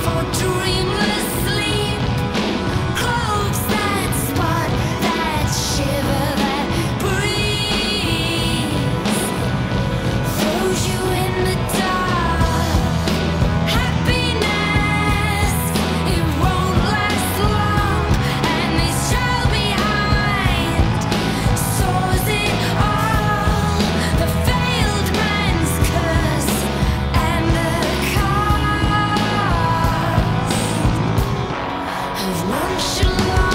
fortune. of nonchalant.